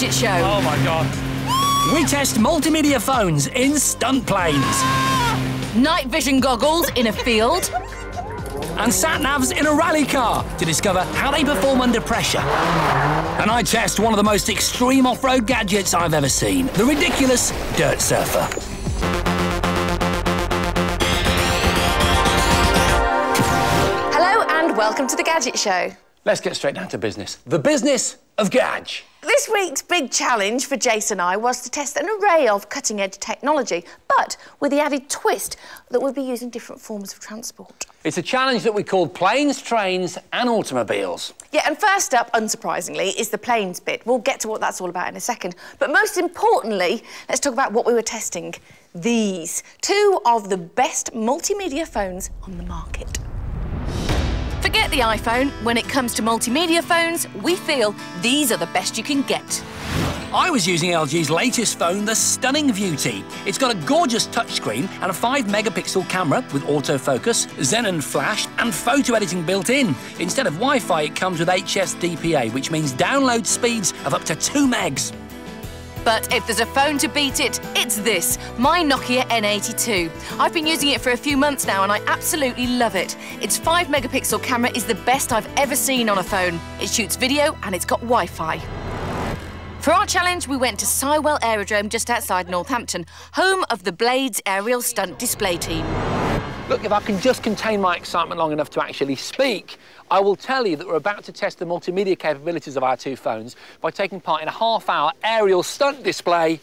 Gadget Show. Oh my god. We test multimedia phones in stunt planes. Night vision goggles in a field. And sat navs in a rally car to discover how they perform under pressure. And I test one of the most extreme off road gadgets I've ever seen the ridiculous Dirt Surfer. Hello and welcome to the Gadget Show. Let's get straight down to business. The business of Gadge. This week's big challenge for Jason and I was to test an array of cutting edge technology, but with the added twist that we'll be using different forms of transport. It's a challenge that we called planes, trains, and automobiles. Yeah, and first up, unsurprisingly, is the planes bit. We'll get to what that's all about in a second. But most importantly, let's talk about what we were testing. These two of the best multimedia phones on the market. Forget the iPhone. When it comes to multimedia phones, we feel these are the best you can get. I was using LG's latest phone, the stunning T. It's got a gorgeous touchscreen and a 5 megapixel camera with autofocus, Xenon flash, and photo editing built in. Instead of Wi Fi, it comes with HSDPA, which means download speeds of up to 2 megs. But if there's a phone to beat it, it's this, my Nokia N82. I've been using it for a few months now and I absolutely love it. Its 5 megapixel camera is the best I've ever seen on a phone. It shoots video and it's got Wi-Fi. For our challenge, we went to Sywell Aerodrome just outside Northampton, home of the Blades aerial stunt display team. Look, if I can just contain my excitement long enough to actually speak, I will tell you that we're about to test the multimedia capabilities of our two phones by taking part in a half-hour aerial stunt display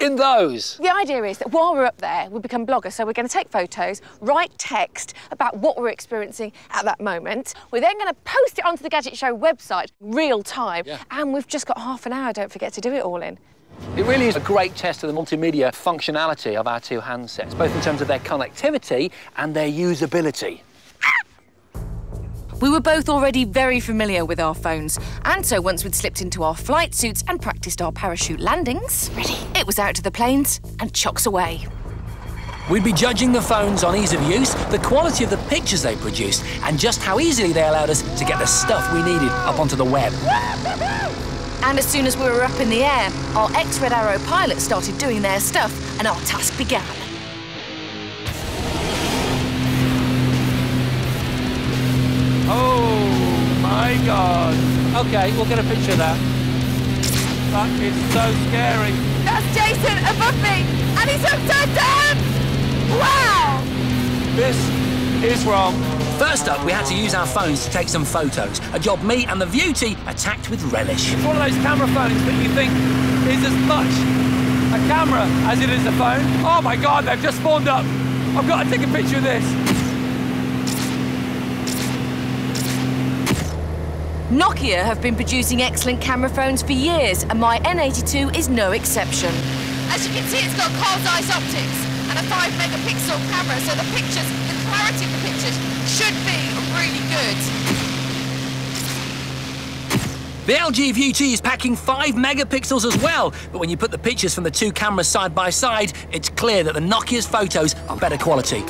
in those. The idea is that while we're up there, we become bloggers. So we're going to take photos, write text about what we're experiencing at that moment. We're then going to post it onto the Gadget Show website, real time. Yeah. And we've just got half an hour, don't forget to do it all in. It really is a great test of the multimedia functionality of our two handsets, both in terms of their connectivity and their usability. We were both already very familiar with our phones, and so once we'd slipped into our flight suits and practiced our parachute landings, ready, it was out to the planes and chocks away. We'd be judging the phones on ease of use, the quality of the pictures they produced, and just how easily they allowed us to get the stuff we needed up onto the web. And as soon as we were up in the air, our ex-Red Arrow pilots started doing their stuff, and our task began. Oh my god. OK, we'll get a picture of that. That is so scary. That's Jason above me, and he's upside down! Wow! This is wrong. First up, we had to use our phones to take some photos, a job me and the Viewty attacked with relish. It's one of those camera phones that you think is as much a camera as it is a phone. Oh my god, they've just spawned up. I've got to take a picture of this. Nokia have been producing excellent camera phones for years, and my N82 is no exception. As you can see, it's got Carl Zeiss optics and a 5 megapixel camera, so the pictures, the clarity of the pictures should be really good. The LG Viewty is packing 5 megapixels as well, but when you put the pictures from the two cameras side by side, it's clear that the Nokia's photos are better quality.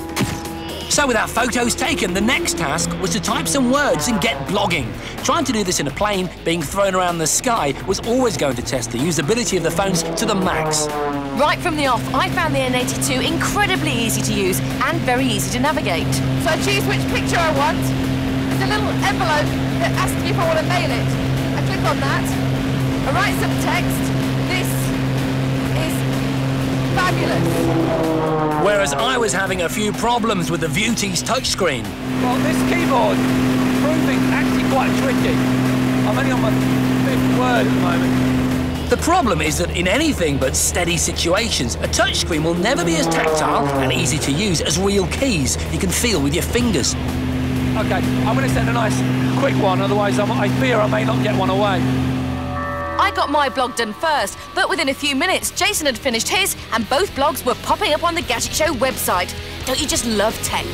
So with our photos taken, the next task was to type some words and get blogging. Trying to do this in a plane being thrown around the sky was always going to test the usability of the phones to the max. Right from the off, I found the N82 incredibly easy to use and very easy to navigate. So I choose which picture I want. There's a little envelope that asks me if I want to mail it. I click on that. I write some text. Fabulous. Whereas I was having a few problems with the T's touchscreen. Well, this keyboard proving actually quite tricky. I'm only on my fifth word at the moment. The problem is that in anything but steady situations, a touchscreen will never be as tactile and easy to use as real keys you can feel with your fingers. Okay, I'm going to send a nice quick one, otherwise I'm, I fear I may not get one away. I got my blog done first, but within a few minutes, Jason had finished his, and both blogs were popping up on the Gadget Show website. Don't you just love tech?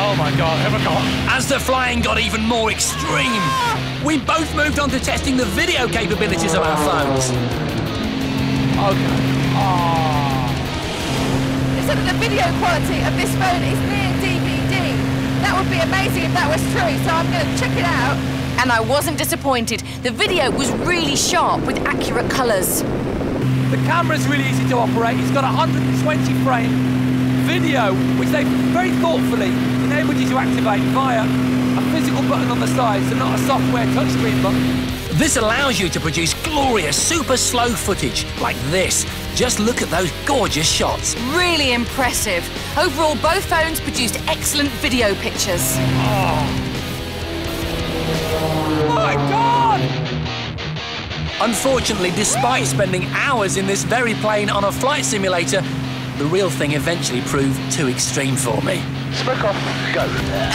Oh my god, have I got? As the flying got even more extreme, we both moved on to testing the video capabilities of our phones. Okay. Ah. Oh. They said that the video quality of this phone is near DVD. That would be amazing if that was true, so I'm going to check it out. And I wasn't disappointed. The video was really sharp with accurate colours. The camera's really easy to operate. It's got 120 frame video, which they very thoughtfully enabled you to activate via a physical button on the side, so not a software touchscreen button. This allows you to produce glorious, super slow footage like this. Just look at those gorgeous shots. Really impressive. Overall, both phones produced excellent video pictures. Oh. My God! Unfortunately, despite spending hours in this very plane on a flight simulator, the real thing eventually proved too extreme for me. Smoke off, go.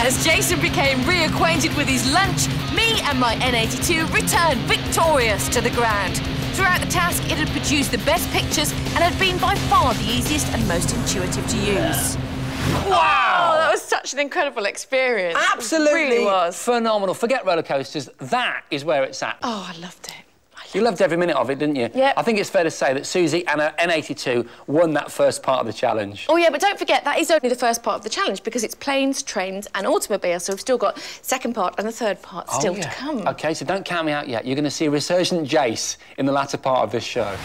As Jason became reacquainted with his lunch, me and my N82 returned victorious to the ground. Throughout the task, it had produced the best pictures and had been by far the easiest and most intuitive to use. Wow! Oh, That was such an incredible experience. Absolutely it really was. phenomenal. Forget roller coasters. That is where it's at. Oh, I loved it. You loved every minute of it, didn't you? Yeah. I think it's fair to say that Suzi and her N82 won that first part of the challenge. Oh, yeah, but don't forget, that is only the first part of the challenge because it's planes, trains and automobiles, so we've still got second part and the third part Oh, still yeah. to come. OK, so don't count me out yet. You're going to see resurgent Jace in the latter part of this show.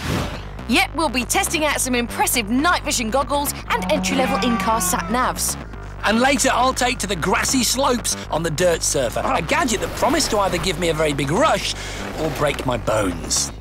Yet we'll be testing out some impressive night vision goggles and entry-level in-car sat-navs. And later, I'll take to the grassy slopes on the Dirt Surfer, a gadget that promised to either give me a very big rush or break my bones.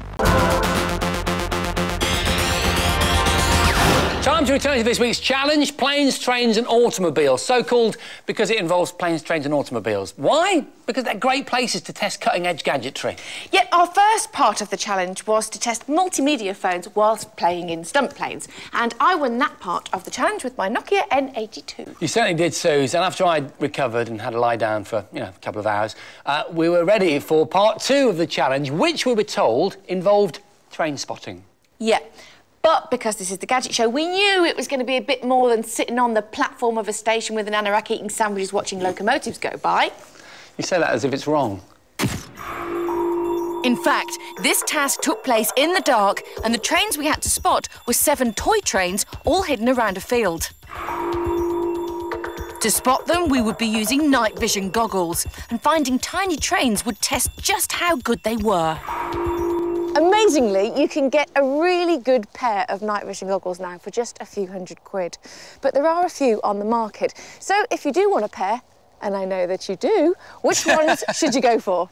Time to return to this week's challenge planes, trains, and automobiles. So called because it involves planes, trains, and automobiles. Why? Because they're great places to test cutting edge gadgetry. Yet our first part of the challenge was to test multimedia phones whilst playing in stunt planes. And I won that part of the challenge with my Nokia N82. You certainly did, Suze. And after I'd recovered and had a lie down for, you know, a couple of hours, uh, we were ready for part two of the challenge, which we were told involved train spotting. Yeah. But because this is the Gadget Show, we knew it was going to be a bit more than sitting on the platform of a station with an anorak eating sandwiches watching locomotives go by. You say that as if it's wrong. In fact, this task took place in the dark, and the trains we had to spot were seven toy trains, all hidden around a field. To spot them, we would be using night vision goggles, and finding tiny trains would test just how good they were. Amazingly, you can get a really good pair of night vision goggles now for just a few hundred quid. But there are a few on the market. So if you do want a pair, and I know that you do, which ones should you go for?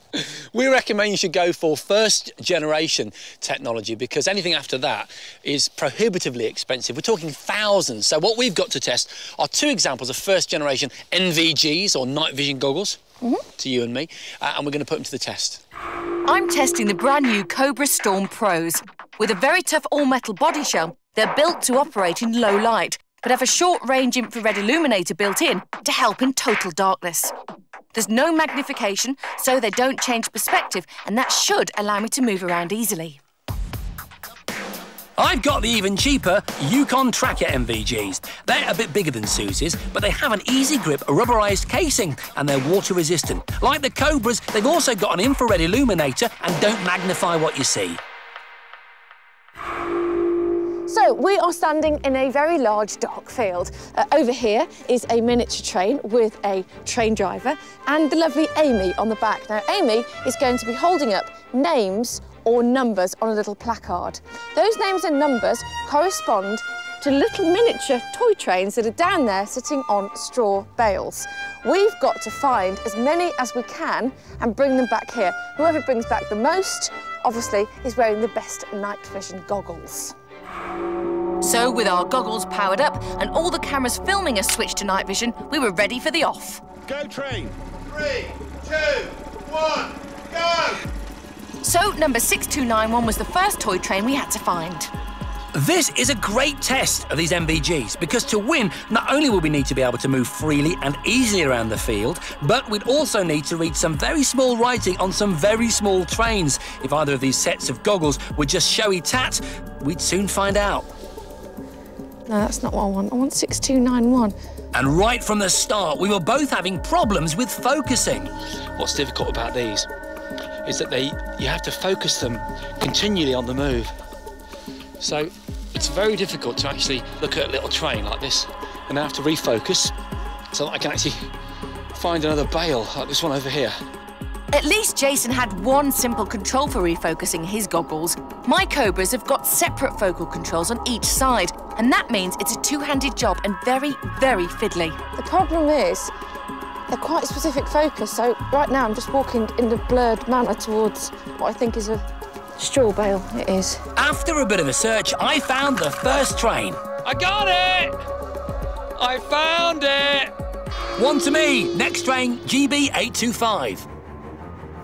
We recommend you should go for first generation technology because anything after that is prohibitively expensive. We're talking thousands. So what we've got to test are two examples of first generation NVGs or night vision goggles to you and me, uh, and we're going to put them to the test. I'm testing the brand new Cobra Storm Pros. With a very tough all-metal body shell, they're built to operate in low light, but have a short-range infrared illuminator built in to help in total darkness. There's no magnification, so they don't change perspective, and that should allow me to move around easily. I've got the even cheaper Yukon Tracker NVGs. They're a bit bigger than Suzi's, but they have an easy grip rubberized casing and they're water resistant. Like the Cobras, they've also got an infrared illuminator and don't magnify what you see. So we are standing in a very large dark field. Uh, over here is a miniature train with a train driver and the lovely Amy on the back. Now Amy is going to be holding up names or numbers on a little placard. Those names and numbers correspond to little miniature toy trains that are down there sitting on straw bales. We've got to find as many as we can and bring them back here. Whoever brings back the most, obviously, is wearing the best night vision goggles. So, with our goggles powered up and all the cameras filming us switched to night vision, we were ready for the off. Go train. Three, two, one, go! So, number 6291 was the first toy train we had to find. This is a great test of these NVGs because to win, not only will we need to be able to move freely and easily around the field, but we'd also need to read some very small writing on some very small trains. If either of these sets of goggles were just showy tat, we'd soon find out. No, that's not what I want. I want 6291. And right from the start, we were both having problems with focusing. What's difficult about these is that they you have to focus them continually on the move. So it's very difficult to actually look at a little train like this and I have to refocus so that I can actually find another bale like this one over here. At least Jason had one simple control for refocusing his goggles. My Cobras have got separate focal controls on each side, and that means it's a two-handed job and very, very fiddly. The problem is they're quite specific focus, so right now I'm just walking in a blurred manner towards what I think is a straw bale. It is. After a bit of a search, I found the first train. I got it! I found it! One to me. Next train, GB825.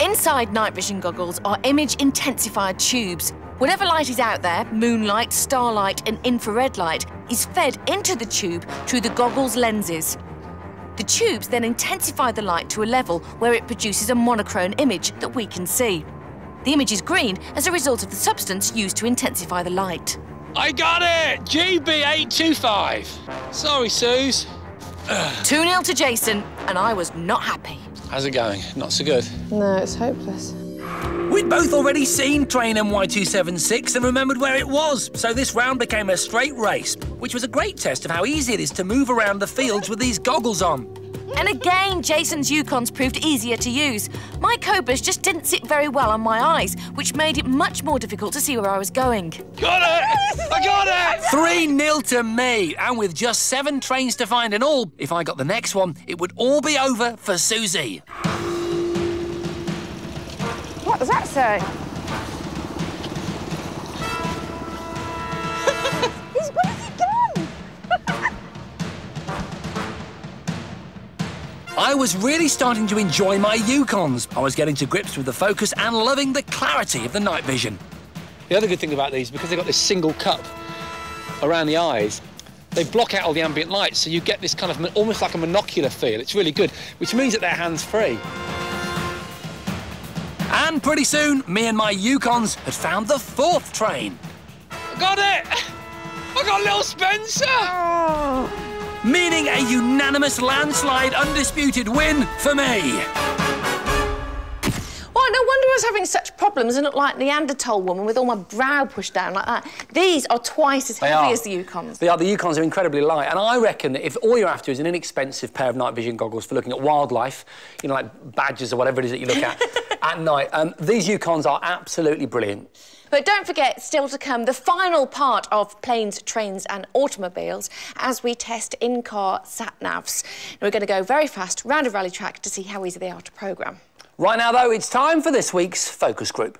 Inside night vision goggles are image intensifier tubes. Whatever light is out there, moonlight, starlight, and infrared light, is fed into the tube through the goggles lenses. The tubes then intensify the light to a level where it produces a monochrome image that we can see. The image is green as a result of the substance used to intensify the light. I got it! GB825. Sorry, Suze. 2 0 to Jason, and I was not happy. How's it going? Not so good. No, it's hopeless. We'd both already seen train MY276 and remembered where it was, so this round became a straight race, which was a great test of how easy it is to move around the fields with these goggles on. And again, Jason's Yukons proved easier to use. My Cobras just didn't sit very well on my eyes, which made it much more difficult to see where I was going. Got it! I got it! 3 0 to me, and with just seven trains to find in all, if I got the next one, it would all be over for Suzi. What does that say? He's where's he gone? I was really starting to enjoy my Yukons. I was getting to grips with the focus and loving the clarity of the night vision. The other good thing about these, because they've got this single cup around the eyes, they block out all the ambient light, so you get this kind of almost like a monocular feel. It's really good, which means that they're hands-free. And pretty soon, me and my Yukons had found the fourth train. I got it! I got little Spencer! meaning a unanimous landslide undisputed win for me. Was having such problems and looked like Neanderthal woman with all my brow pushed down like that. These are twice as They heavy are. as the Yukons. They are. The Yukons are incredibly light, and I reckon that if all you're after is an inexpensive pair of night vision goggles for looking at wildlife, you know, like badgers or whatever it is that you look at at night, um, these Yukons are absolutely brilliant. But don't forget, still to come, the final part of planes, trains and automobiles as we test in-car sat-navs. We're going to go very fast round a rally track to see how easy they are to programme. Right now, though, it's time for this week's focus group.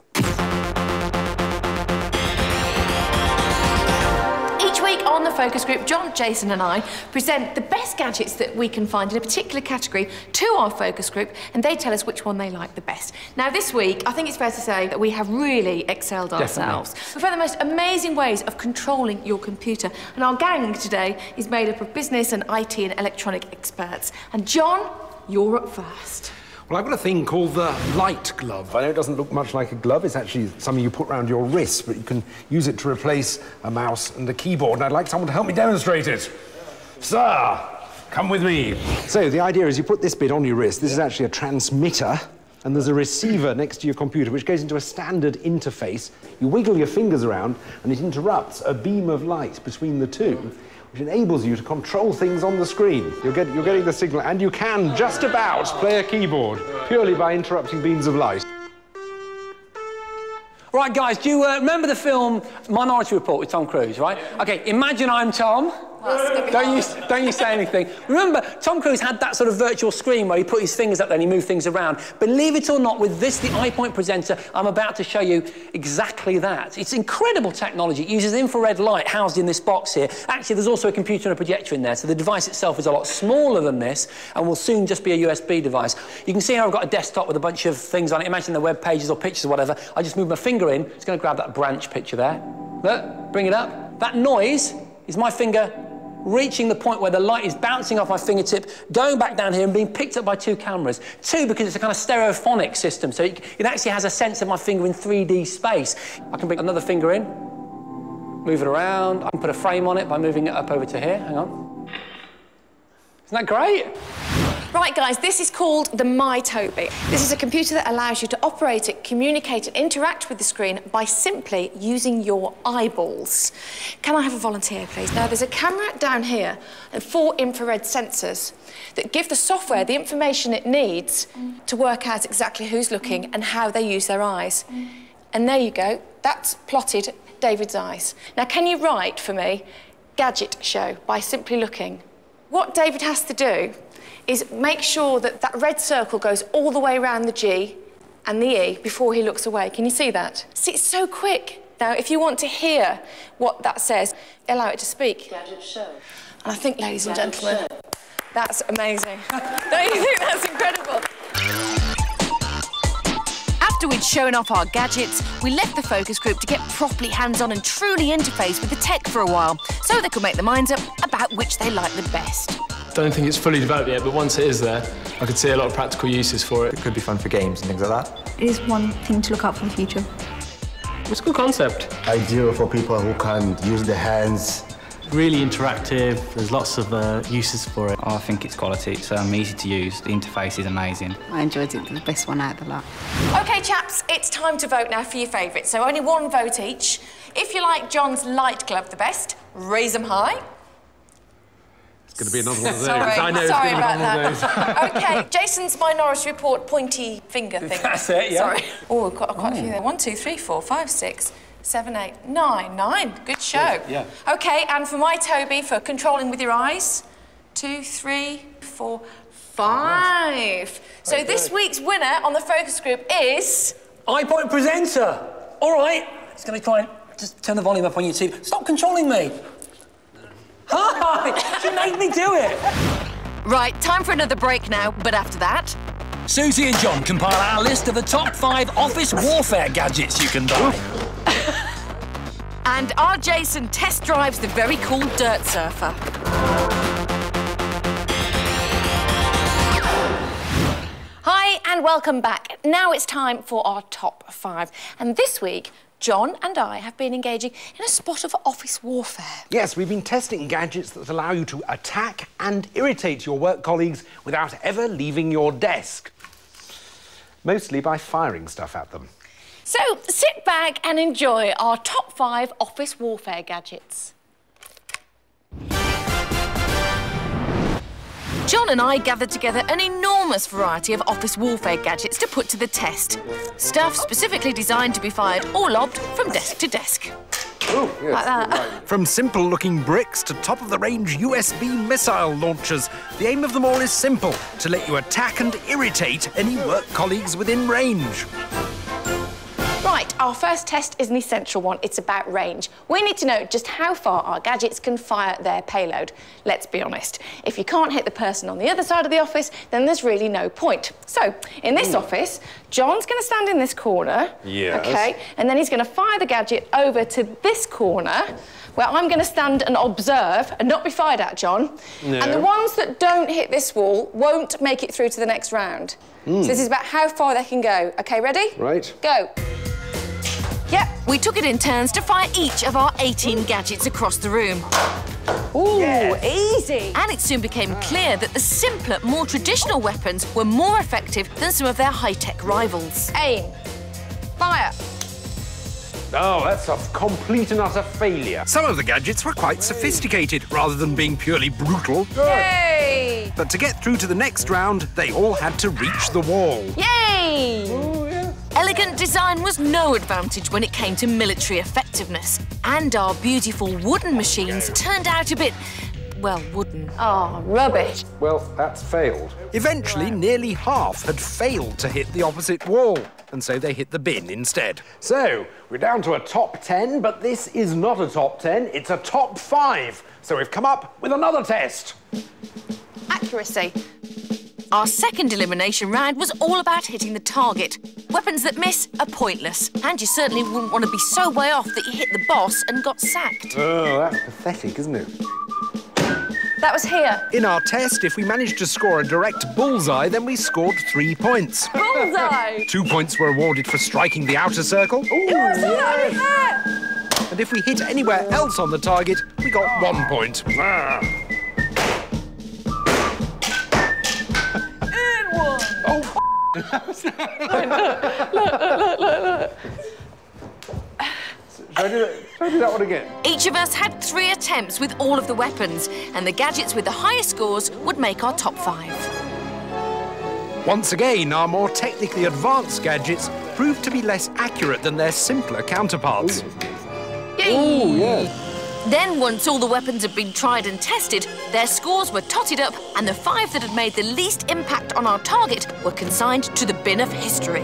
Each week on the focus group, Jon, Jason, and I present the best gadgets that we can find in a particular category to our focus group, and they tell us which one they like the best. Now, this week, I think it's fair to say that we have really excelled ourselves. Definitely. We've found the most amazing ways of controlling your computer, and our gang today is made up of business and IT and electronic experts. And Jon, you're up first. Well, I've got a thing called the light glove. I know it doesn't look much like a glove. It's actually something you put around your wrist, but you can use it to replace a mouse and a keyboard. And I'd like someone to help me demonstrate it. Sir, come with me. So the idea is you put this bit on your wrist. This is actually a transmitter. And there's a receiver next to your computer which goes into a standard interface. You wiggle your fingers around and it interrupts a beam of light between the two, which enables you to control things on the screen. You're, get, you're getting the signal, and you can just about play a keyboard purely by interrupting beams of light. Right, guys, do you uh, remember the film Minority Report with Tom Cruise, right? Okay, imagine I'm Tom. Don't you, don't you say anything. Remember, Tom Cruise had that sort of virtual screen where he put his fingers up there and he moved things around. Believe it or not, with this, the iPoint presenter, I'm about to show you exactly that. It's incredible technology. It uses infrared light housed in this box here. Actually, there's also a computer and a projector in there, so the device itself is a lot smaller than this and will soon just be a USB device. You can see how I've got a desktop with a bunch of things on it. Imagine the web pages or pictures or whatever. I just move my finger in. It's going to grab that branch picture there. Look, bring it up. That noise is my finger reaching the point where the light is bouncing off my fingertip, going back down here and being picked up by two cameras. Two, because it's a kind of stereophonic system, so it, it actually has a sense of my finger in 3D space. I can bring another finger in, move it around. I can put a frame on it by moving it up over to here. Hang on. Isn't that great? Right, guys, this is called the MyTobii. This is a computer that allows you to operate it, communicate and interact with the screen by simply using your eyeballs. Can I have a volunteer, please? Now, there's a camera down here and four infrared sensors that give the software the information it needs to work out exactly who's looking and how they use their eyes. And there you go. That's plotted David's eyes. Now, can you write for me gadget show by simply looking? What David has to do is make sure that that red circle goes all the way around the G and the E before he looks away. Can you see that? See, it's so quick. Now, if you want to hear what that says, allow it to speak. Gadget show. And I think, ladies and Gadget gentlemen, that's amazing. Don't you think that's incredible? After we'd shown off our gadgets, we left the focus group to get properly hands-on and truly interface with the tech for a while, so they could make their minds up about which they liked the best. Don't think it's fully developed yet, but once it is there, I could see a lot of practical uses for it. It could be fun for games and things like that. It is one thing to look out for the future. It's a good concept. Ideal for people who can't use their hands. Really interactive. There's lots of uh, uses for it. I think it's quality. It's um, easy to use. The interface is amazing. I enjoyed it. The best one out of the lot. OK, chaps, it's time to vote now for your favourites. So only one vote each. If you like Jon's light glove the best, raise them high. It's going to be another one of those. Sorry, I know sorry it's about to be of those. OK, Jason's Minority Report pointy finger thing. That's it, yeah. Sorry. Oh, we've got quite a few there. One, two, three, four, five, six, seven, eight, nine. Nine. Good show. Good, yeah. OK, and for MyTobii, for controlling with your eyes, two, three, four, five. So Very this good. week's winner on the focus group is... iPoint presenter. All right. It's going to try and just turn the volume up on YouTube. Stop controlling me. Hi. you made me do it. Right, time for another break now, but after that... Suzi and Jon compile our list of the top five office warfare gadgets you can buy. And our Jason test drives the very cool Dirt Surfer. Hi and welcome back. Now it's time for our top five. And this week, Jon and I have been engaging in a spot of office warfare. Yes, we've been testing gadgets that allow you to attack and irritate your work colleagues without ever leaving your desk. Mostly by firing stuff at them. So sit back and enjoy our top five office warfare gadgets. Jon and I gathered together an enormous variety of office warfare gadgets to put to the test. Stuff specifically designed to be fired or lobbed from desk to desk. Like that. From simple looking bricks to top of the range USB missile launchers, the aim of them all is simple to let you attack and irritate any work colleagues within range. Right, our first test is an essential one. It's about range. We need to know just how far our gadgets can fire their payload. Let's be honest. If you can't hit the person on the other side of the office, then there's really no point. So, in this hmm. office, Jon's going to stand in this corner. Yes. OK, and then he's going to fire the gadget over to this corner, where I'm going to stand and observe and not be fired at, Jon. No. And the ones that don't hit this wall won't make it through to the next round. So hmm. this is about how far they can go. OK, ready? Right. Go. Yep. We took it in turns to fire each of our 18 gadgets across the room. Ooh, easy. And it soon became clear that the simpler, more traditional weapons were more effective than some of their high-tech rivals. Aim. Fire. Oh, that's a complete and utter failure. Some of the gadgets were quite sophisticated rather than being purely brutal. Yay! But to get through to the next round, they all had to reach the wall. Yay! Oh, Elegant design was no advantage when it came to military effectiveness. And our beautiful wooden machines turned out a bit, well, wooden. Oh, rubbish. Well, that's failed. Eventually, nearly half had failed to hit the opposite wall, and so they hit the bin instead. So, we're down to a top 10, but this is not a top 10, it's a top 5. So we've come up with another test. Accuracy. Our second elimination round was all about hitting the target. Weapons that miss are pointless, and you certainly wouldn't want to be so way off that you hit the boss and got sacked. Oh, that's pathetic, isn't it? That was here. In our test, if we managed to score a direct bullseye, then we scored three points. Bullseye. Two points were awarded for striking the outer circle. And if we hit anywhere else on the target, we got one point. Ah. Look, look, look, look, look. Shall I, do that, shall I do that one again? Each of us had three attempts with all of the weapons, and the gadgets with the highest scores would make our top five. Once again, our more technically advanced gadgets proved to be less accurate than their simpler counterparts. Yay! yeah. Then, once all the weapons had been tried and tested, their scores were totted up, and the five that had made the least impact on our target were consigned to the bin of history.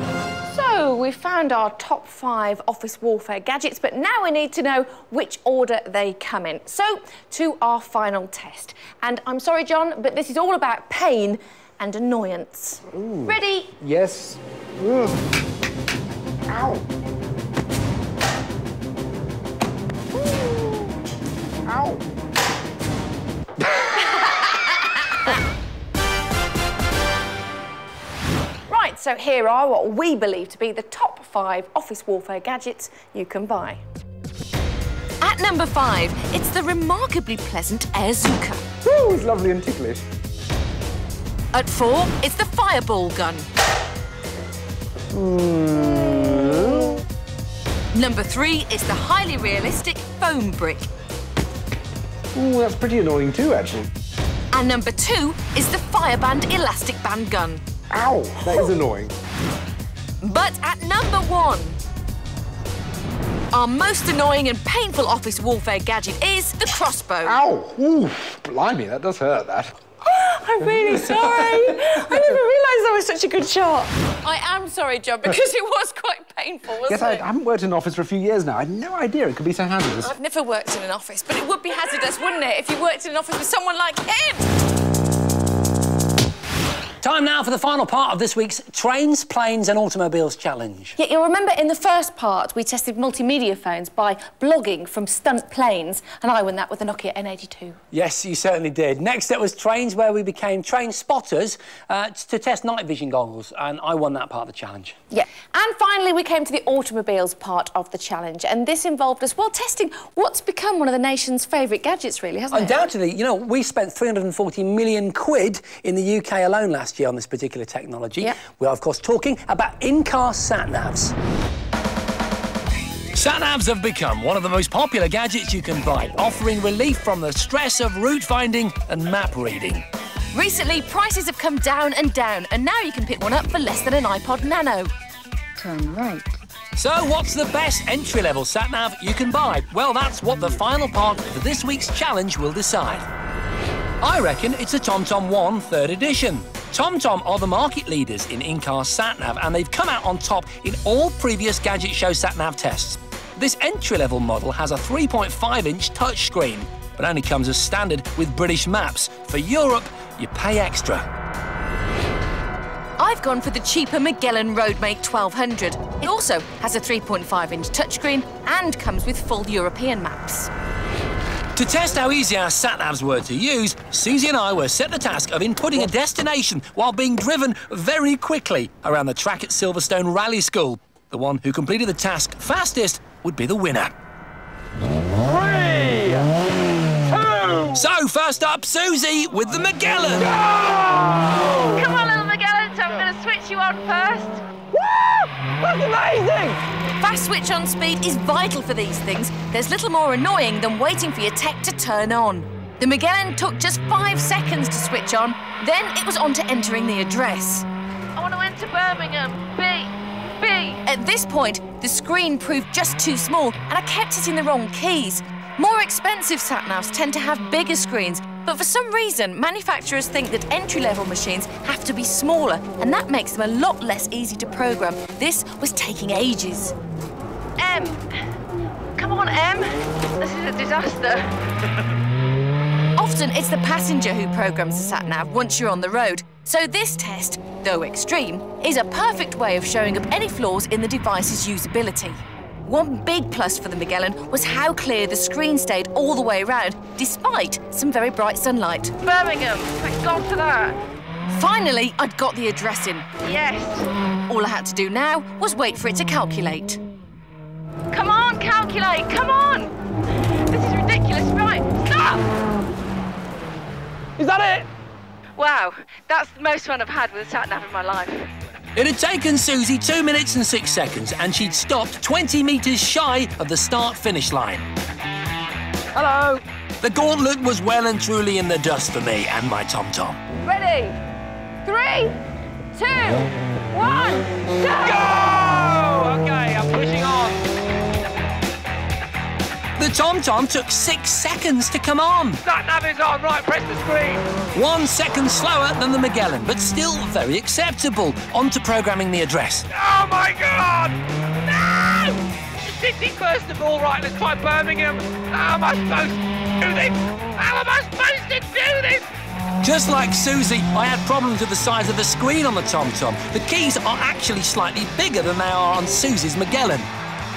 So we found our top five office warfare gadgets, but now we need to know which order they come in. So to our final test. And I'm sorry, Jon, but this is all about pain and annoyance. Ready? Yes. Ugh. Ow. Ow. Right, so here are what we believe to be the top five office warfare gadgets you can buy. At number five, it's the remarkably pleasant Airzooka. Ooh, it's lovely and ticklish. At four, it's the Fireball gun. Hmm. Number three is the highly realistic foam brick. Ooh, that's pretty annoying too, actually. And number two is the Fireband elastic band gun. Ow, that is annoying. But at number one, our most annoying and painful office warfare gadget is the crossbow. Ow! Ooh, blimey, that does hurt, that. I'm really sorry. I never realised that was such a good shot. I am sorry, Jon, because it was quite painful, wasn't Yes, I, it? I haven't worked in an office for a few years now. I had no idea it could be so hazardous. I've never worked in an office, but it would be hazardous, wouldn't it, if you worked in an office with someone like him? Time now for the final part of this week's Trains, Planes and Automobiles Challenge. Yeah, you'll remember in the first part we tested multimedia phones by blogging from stunt planes, and I won that with the Nokia N82. Yes, you certainly did. Next it was Trains, where we became train spotters uh, to test night vision goggles, and I won that part of the challenge. Yeah, and finally we came to the automobiles part of the challenge, and this involved us, well, testing what's become one of the nation's favourite gadgets, really, hasn't it? Undoubtedly, you know, we spent 340 million quid in the UK alone last year on this particular technology. Yep. We are, of course, talking about in-car sat-navs. Sat-navs have become one of the most popular gadgets you can buy, offering relief from the stress of route finding and map reading. Recently, prices have come down and down, and now you can pick one up for less than an iPod Nano. Turn right. So, what's the best entry-level sat-nav you can buy? Well, that's what the final part of this week's challenge will decide. I reckon it's a TomTom One Third Edition. TomTom are the market leaders in in-car sat-nav, and they've come out on top in all previous Gadget Show sat-nav tests. This entry-level model has a 3.5-inch touchscreen, but only comes as standard with British maps. For Europe, you pay extra. I've gone for the cheaper Magellan Roadmate 1200. It also has a 3.5-inch touchscreen and comes with full European maps. To test how easy our sat-navs were to use, Suzi and I were set the task of inputting a destination while being driven very quickly around the track at Silverstone Rally School. The one who completed the task fastest would be the winner. Three, two, So, first up, Suzi with the Magellan. Come on, little Magellan, so I'm going to switch you on first. Woo! That's amazing! Fast switch on speed is vital for these things. There's little more annoying than waiting for your tech to turn on. The Magellan took just five seconds to switch on, then it was on to entering the address. I want to enter Birmingham. B. B. At this point, the screen proved just too small and I kept it in the wrong keys. More expensive sat-navs tend to have bigger screens, but for some reason, manufacturers think that entry-level machines have to be smaller, and that makes them a lot less easy to program. This was taking ages. M. Come on, M. This is a disaster. Often it's the passenger who programs the sat-nav once you're on the road. So this test, though extreme, is a perfect way of showing up any flaws in the device's usability. One big plus for the Magellan was how clear the screen stayed all the way around, despite some very bright sunlight. Birmingham. Thank God for that. Finally, I'd got the address in. Yes. All I had to do now was wait for it to calculate. Come on, calculate. Come on. This is ridiculous. Right, stop. Is that it? Wow, that's the most fun I've had with a sat nav in my life. It had taken Suzi two minutes and six seconds, and she'd stopped 20 metres shy of the start-finish line. Hello. The gauntlet was well and truly in the dust for me and my TomTom. Ready? Three, two, one, go! Go! The TomTom took six seconds to come on. Sat nav is on. Right, press the screen. One second slower than the Magellan, but still very acceptable. On to programming the address. Oh, my God! No! City, first of all. Right, let's try Birmingham. How am I supposed to do this? How am I supposed to do this? Just like Suzi, I had problems with the size of the screen on the TomTom. The keys are actually slightly bigger than they are on Suzi's Magellan.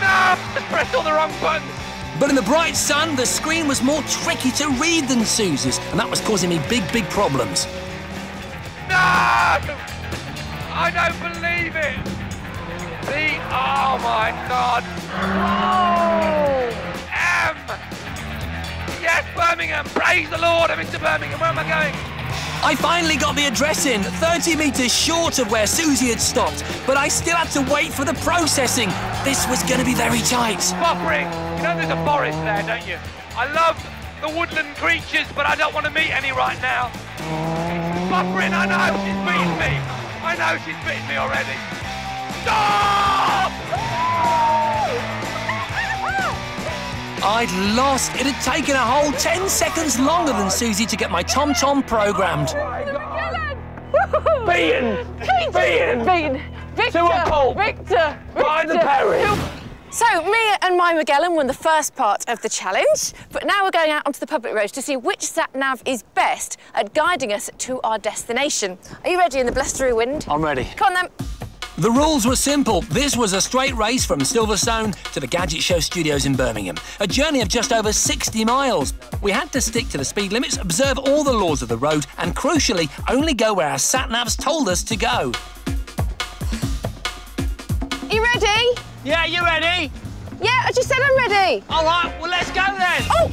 No! I pressed all the wrong buttons. But in the bright sun, the screen was more tricky to read than Suzi's, and that was causing me big, big problems. No! I don't believe it. The oh my God! Oh, M. Yes, Birmingham. Praise the Lord. I'm into Birmingham. Where am I going? I finally got the address in, 30 metres short of where Suzi had stopped, but I still had to wait for the processing. This was going to be very tight. Buffering. You know there's a forest there, don't you? I love the woodland creatures, but I don't want to meet any right now. Buffering, I know, she's beating me. I know she's beating me already. Stop! I'd lost. It had taken a whole 10 seconds longer than Suzi to get my TomTom programmed. Oh Beaten! Beaten! Beaten! Victor! To a pulp! Victor! By the Victor! Perry! So, me and my Magellan won the first part of the challenge, but now we're going out onto the public roads to see which sat nav is best at guiding us to our destination. Are you ready in the blustery wind? I'm ready. Come on then. The rules were simple. This was a straight race from Silverstone to the Gadget Show studios in Birmingham. A journey of just over 60 miles. We had to stick to the speed limits, observe all the laws of the road, and crucially, only go where our sat navs told us to go. Are you ready? Yeah, you ready? Yeah, I just said I'm ready. All right, well, let's go then. Oh!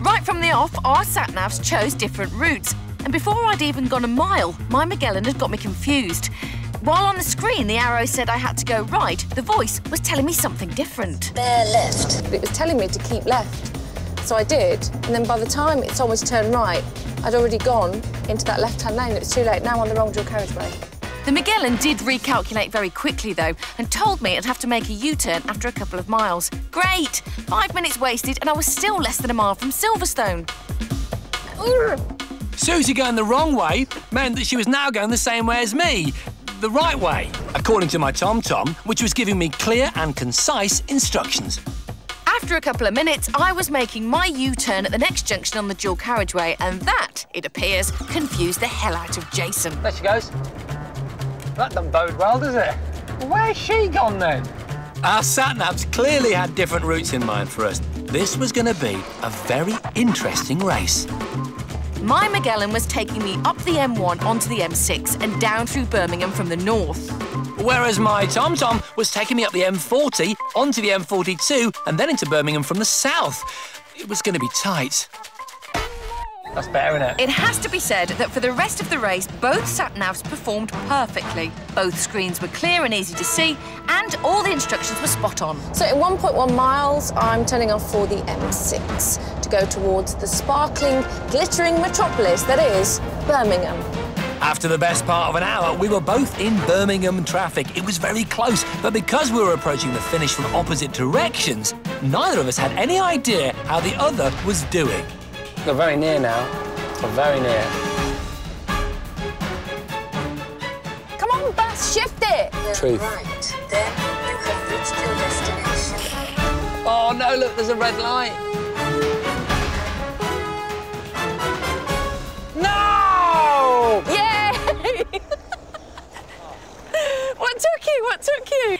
Right from the off, our sat navs chose different routes. And before I'd even gone a mile, my Magellan had got me confused. While on the screen the arrow said I had to go right, the voice was telling me something different. Bear left. It was telling me to keep left. So I did, and then by the time it's almost turned right, I'd already gone into that left-hand lane. It was too late. Now I'm on the wrong dual carriageway. The Magellan did recalculate very quickly, though, and told me I'd have to make a U-turn after a couple of miles. Great! Five minutes wasted, and I was still less than a mile from Silverstone. Suzi going the wrong way meant that she was now going the same way as me. The right way, according to my TomTom, which was giving me clear and concise instructions. After a couple of minutes, I was making my U-turn at the next junction on the dual carriageway, and that, it appears, confused the hell out of Jason. There she goes. That doesn't bode well, does it? Where's she gone then? Our sat navs clearly had different routes in mind for us. This was going to be a very interesting race. My Magellan was taking me up the M1 onto the M6 and down through Birmingham from the north. Whereas my TomTom was taking me up the M40, onto the M42, and then into Birmingham from the south. It was going to be tight. That's better, isn't it? It has to be said that for the rest of the race, both sat navs performed perfectly. Both screens were clear and easy to see, and all the instructions were spot on. So in 1.1 miles, I'm turning off for the M6 to go towards the sparkling, glittering metropolis that is Birmingham. After the best part of an hour, we were both in Birmingham traffic. It was very close, but because we were approaching the finish from opposite directions, neither of us had any idea how the other was doing. We're very near now. We're very near. Come on, Baz, shift it. Truth. Right, then you have reached your destination. Oh, no, look, there's a red light. No! Yay! what took you? What took you?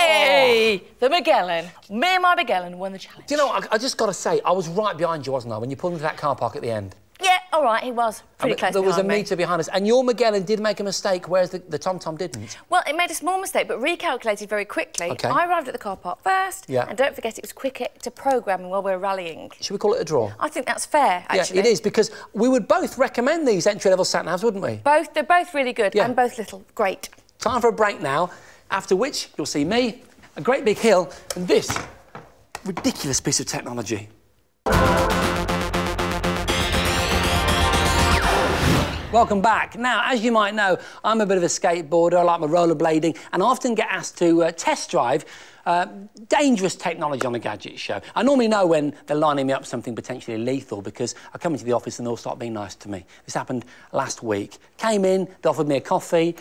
Yay! Oh. The Magellan. Me and my Magellan won the challenge. Do you know what? I, I just got to say, I was right behind you, wasn't I, when you pulled into that car park at the end? Yeah, all right, he was. I Pretty mean, close There was a me. meter behind us, and your Magellan did make a mistake, whereas the, the Tom didn't. Well, it made a small mistake, but recalculated very quickly. OK. I arrived at the car park first. Yeah. And don't forget, it was quicker to programming while we were rallying. Should we call it a draw? I think that's fair, actually. Yeah, it is, because we would both recommend these entry-level sat-navs, wouldn't we? Both, they're both really good Yeah. and both little great. Time for a break now, after which you'll see me, a great big hill, and this ridiculous piece of technology. Welcome back. Now, as you might know, I'm a bit of a skateboarder, I like my rollerblading, and I often get asked to uh, test drive uh, dangerous technology on the Gadget Show. I normally know when they're lining me up something potentially lethal because I come into the office and they'll start being nice to me. This happened last week. Came in, they offered me a coffee,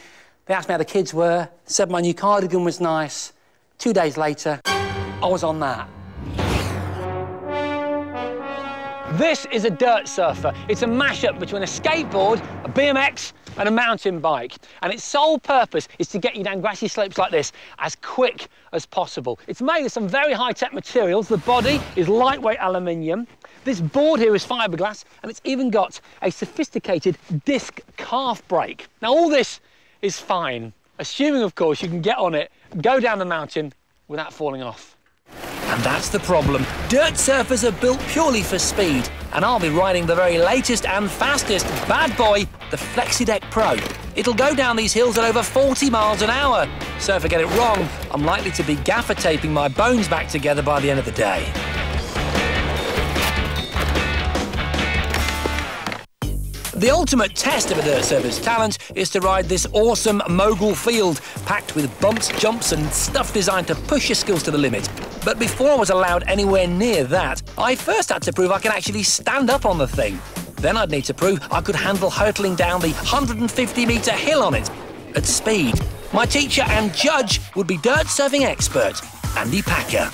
they asked me how the kids were, said my new cardigan was nice. Two days later, I was on that. This is a dirt surfer. It's a mashup between a skateboard, a BMX, and a mountain bike. And its sole purpose is to get you down grassy slopes like this as quick as possible. It's made of some very high-tech materials. The body is lightweight aluminium. This board here is fiberglass, and it's even got a sophisticated disc calf brake. Now, all this is fine, assuming, of course, you can get on it, go down the mountain without falling off. And that's the problem. Dirt surfers are built purely for speed, and I'll be riding the very latest and fastest bad boy, the FlexiDeck Pro. It'll go down these hills at over 40 miles an hour. So if I get it wrong, I'm likely to be gaffer taping my bones back together by the end of the day. The ultimate test of a dirt surfer's talent is to ride this awesome mogul field, packed with bumps, jumps and stuff designed to push your skills to the limit. But before I was allowed anywhere near that, I first had to prove I can actually stand up on the thing. Then I'd need to prove I could handle hurtling down the 150-metre hill on it at speed. My teacher and judge would be dirt surfing expert, Andy Packer.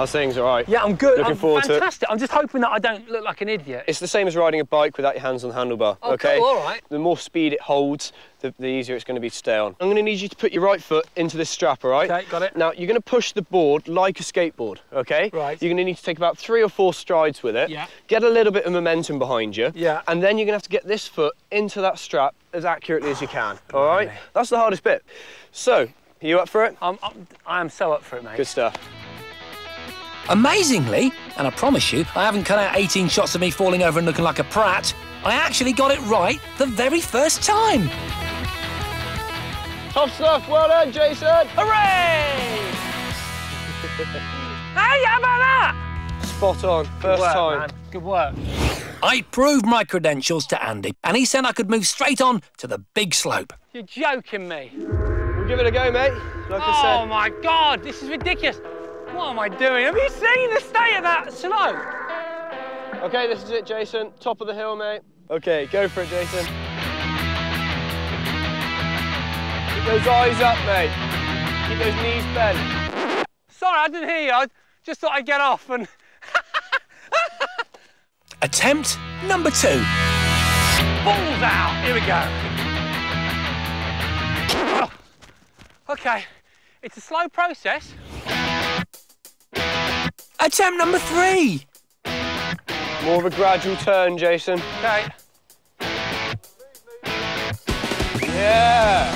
How's things? All right? Yeah, I'm good. Looking I'm forward fantastic. to it. I'm just hoping that I don't look like an idiot. It's the same as riding a bike without your hands on the handlebar, Oh, okay? cool, all right. The more speed it holds, the, the easier it's going to be to stay on. I'm going to need you to put your right foot into this strap, all right? Okay, got it. Now, you're going to push the board like a skateboard, okay? Right. You're going to need to take about three or four strides with it. Yeah. Get a little bit of momentum behind you. Yeah. And then you're going to have to get this foot into that strap as accurately as you can, oh, all right? That's the hardest bit. So, are you up for it? I'm, I'm, I am so up for it, mate. Good stuff. Amazingly, and I promise you, I haven't cut out 18 shots of me falling over and looking like a prat, I actually got it right the very first time. Top stuff, well done, Jason. Hooray! hey, how about that? Spot on, first work, time. man. Good work. I proved my credentials to Andy, and he said I could move straight on to the big slope. You're joking me. We'll give it a go, mate. Like I oh said. my God, this is ridiculous. What am I doing? Have you seen the state of that slope? Okay, this is it, Jason. Top of the hill, mate. Okay, go for it, Jason. Keep those eyes up, mate. Keep those knees bent. Sorry, I didn't hear you. I just thought I'd get off and. Attempt number two. Balls out. Here we go. Oh. OK, it's a slow process. Attempt number three. More of a gradual turn, Jason. OK. Yeah.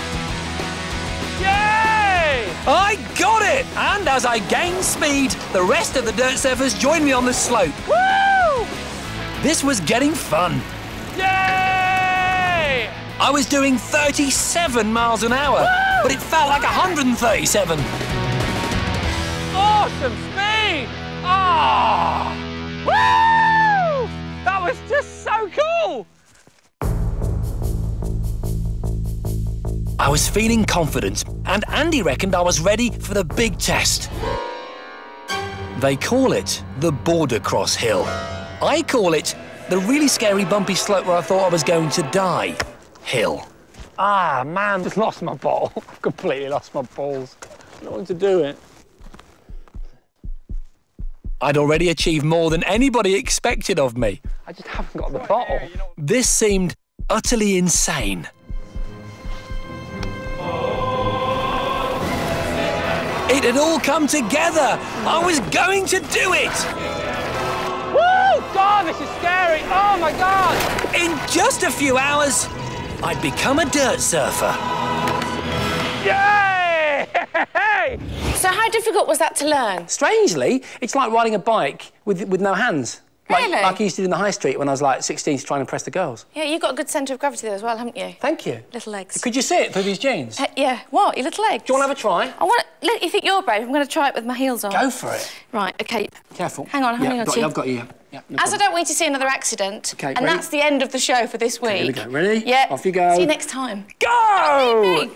Yay! I got it! And as I gained speed, the rest of the dirt surfers joined me on the slope. Woo! This was getting fun. Yay! I was doing 37 miles an hour, but it felt like 137. Awesome speed! Ah! Woo! That was just so cool! I was feeling confident, and Andy reckoned I was ready for the big test. They call it the Border Cross Hill. I call it the really scary bumpy slope where I thought I was going to die hill. Ah, man, just lost my ball. Completely lost my balls. Not want to do it. I'd already achieved more than anybody expected of me. I just haven't got the bottle. This seemed utterly insane. It had all come together. I was going to do it. Woo! God, this is scary. Oh my God! In just a few hours, I'd become a dirt surfer. Yay! So how difficult was that to learn? Strangely, it's like riding a bike with, with no hands. Like, Really? like I used to do in the high street when I was like 16 to try and impress the girls. Yeah, you've got a good centre of gravity there as well, haven't you? Thank you. Little legs. Could you see it through these jeans? Uh, yeah. What? Your little legs? Do you want to have a try? I want to. Look, you think you're brave? I'm going to try it with my heels on. Go for it. Right. Okay. Careful. Hang on. I'm yeah, hanging on got to you. I've got you. Yeah. no As I don't want you to see another accident. Okay, And ready? that's the end of the show for this week. Okay, here we go. Ready? Yeah. Off you go. See you next time. Go!